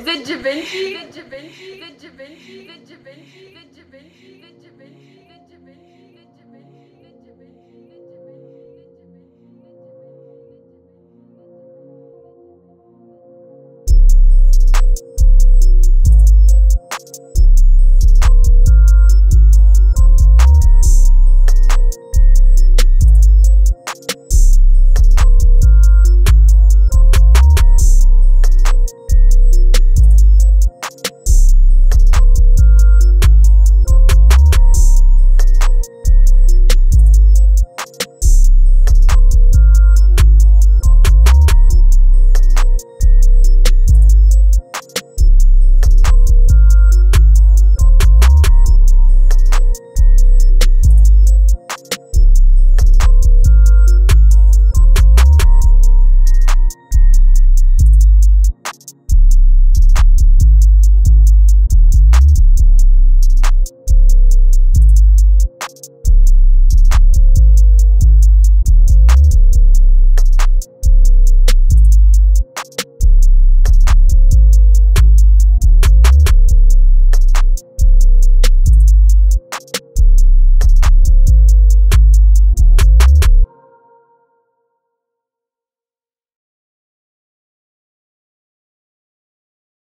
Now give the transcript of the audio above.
The Da Vinci? The Da Vinci? The Da Vinci? The Da Vinci? The Da Vinci?